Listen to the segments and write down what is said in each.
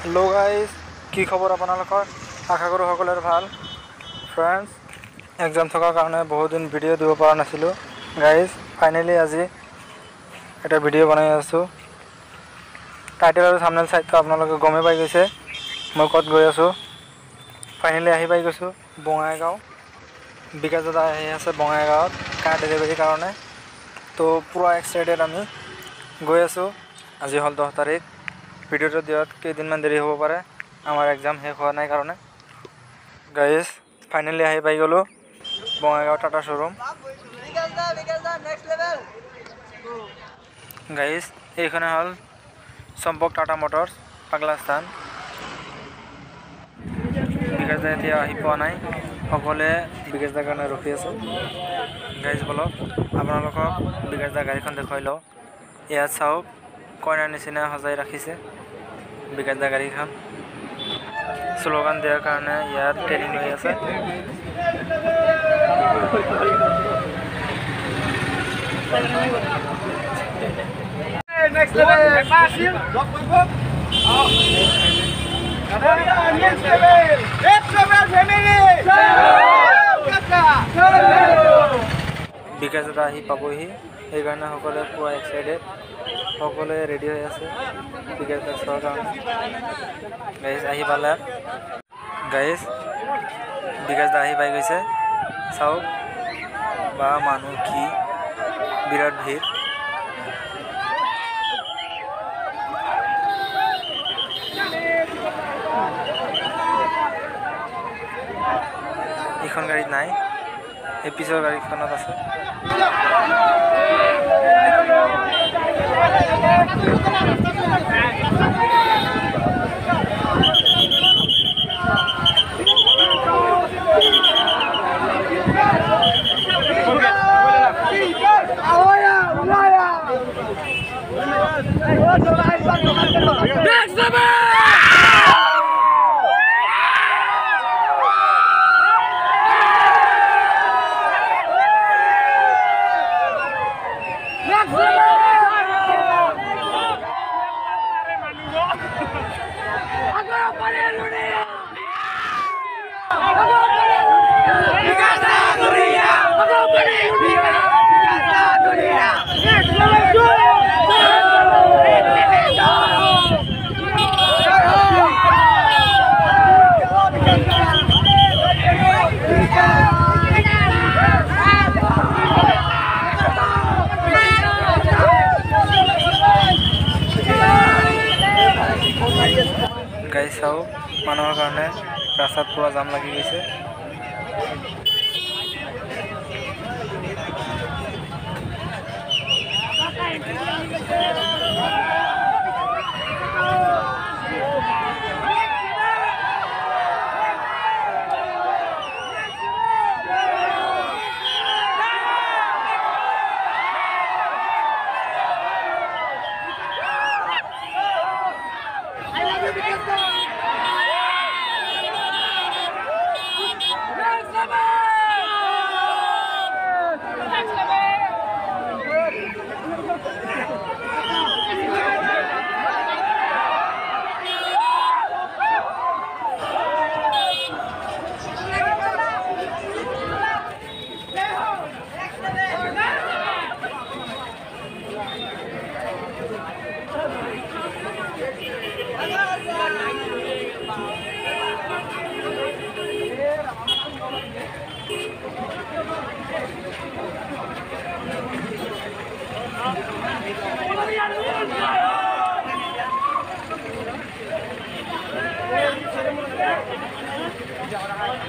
Hello guys কি খবৰ আপোনালোকৰ? আশা কৰোঁ সকলোৰে ভাল। ফ্ৰেণ্ডছ এক্সাম থকাৰ কাৰণে বহুত দিন ভিডিঅ' দিব পৰা নাছিলোঁ। গাইজ ফাইনেলি আজি এটা ভিডিঅ' বনাই আছোঁ। টাইটেল আৰু থামনেল চাইটো আপোনালোকে গমেই পাই গৈছে। মই ক'ত গৈ আছোঁ? ফাইনেলি আহি পাই গৈছোঁ। বঙাইগাঁও। বিকাশ দাদা আহি আছে বঙাইগাঁৱত কাৰ ডেলিভাৰীৰ কাৰণে। তো পূৰা এক্সাইটেড আমি গৈ আছোঁ। আজি হ'ল দহ তাৰিখ। ভিডিঅ'টো দিয়াত কেইদিনমান দেৰি হ'ব পাৰে। আমাৰ এক্সাম শেষ হোৱা নাই কাৰণে। গাইজ ফাইনেলি আহি পাই গ'লোঁ। বঙাইগাঁও টাটা শ্ব'ৰুম গাইজ এইখনে হ'ল চম্পক টাটা মটৰ্ছ পাগলাস্থান বিকাশ দা এতিয়া আহি পোৱা নাই। সকলোৱে বিকাশ দাৰ কাৰণে ৰখি আছে। গাইজ বলক আপোনালোকক বিকাশ দাৰ গাড়ীখন দেখুৱাই লওঁ। ইয়াত চাওক কইনাৰ নিচিনা সজাই ৰাখিছে বিকাশ দা গাড়ীখন। শ্লোগান দিয়াৰ কাৰণে ইয়াত ট্ৰেইনিং হৈ আছে। Next level, Basil. Next level, next level family. বিকাশ দাদা আহি পাবহি। সেইকাৰণে সকলোৱে পুৰা এক্সাইটেড সকলোৱে ৰেডি হৈ আছে। বিকাশ দা চোৱাৰ কাৰণে। গাইজ আহি পালে। গাইজ বিকাশ দা আহি পাই গৈছে। চাওক বা মানুহ কি। বিৰাট ভিৰ। এইখন গাড়ীত নাই এই পিছৰ গাড়ীখনত আছে। চাওঁ মানুহৰ কাৰণে ৰাস্তাত পুৰা জাম লাগি গৈছে।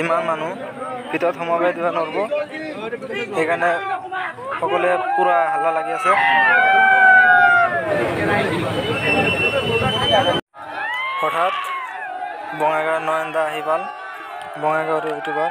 ইমান মানুহ ভিতৰত সোমাবই দিব নোৱাৰিব সেইকাৰণে সকলোৱে পূৰা হাল্লা লাগি আছে। হঠাৎ বঙাইগাঁৱৰ নয়নদা আহি পাল। বঙাইগাঁৱৰ ইউটিউবাৰ।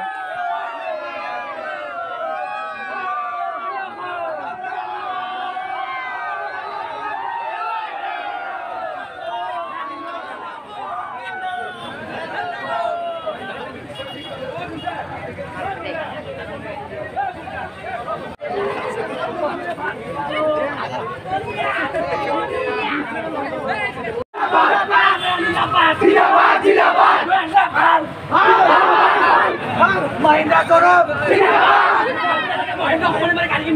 আমি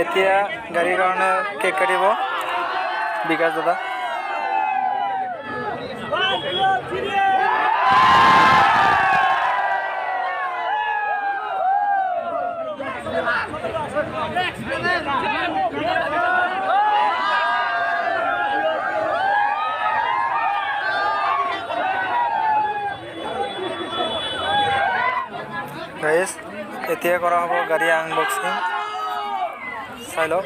এতিয়া গাড়ীৰ কাৰণে কেক কাটিব বিকাশ দাদা এতিয়া কৰা হ'ব গাড়ী আনবক্সিং চাই লওক।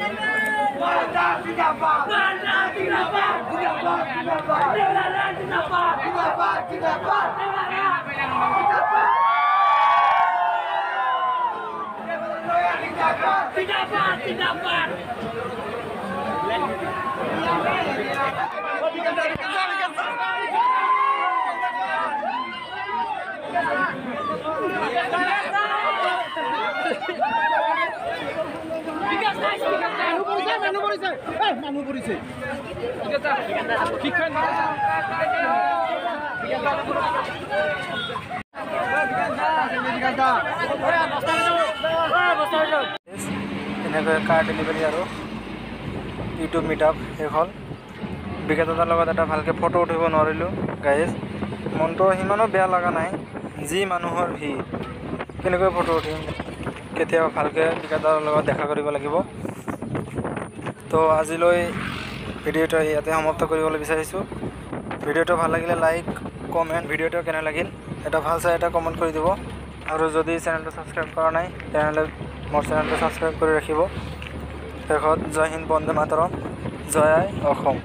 এনেকৈ কাৰ ডেলিভাৰী আৰু ইউটিউব মিটআপ শেষ হ'ল। বিকাশ দাদাৰ লগত এটা ভালকৈ ফটো উঠিব নোৱাৰিলোঁ গাইজ মনটো সিমানো বেয়া লগা নাই যি মানুহৰ ভিৰ। কেনেকৈ ফটো উঠিম? কেতিয়াবা ভালকৈ দাদাৰ লগত দেখা কৰিব লাগিব। তো আজিলৈ ভিডিঅ'টো ইয়াতে সমাপ্ত কৰিবলৈ বিচাৰিছোঁ। ভিডিঅ'টো ভাল লাগিলে লাইক কমেণ্ট ভিডিঅ'টো কেনে লাগিল এটা ভাল চাই এটা কমেণ্ট কৰি দিব। আৰু যদি চেনেলটো ছাবস্ক্ৰাইব কৰা নাই তেনেহ'লে মোৰ চেনেলটো ছাবস্ক্ৰাইব কৰি ৰাখিব। শেষত জয় হিন্দ বন্দে মাতৰম জয় আই অসম।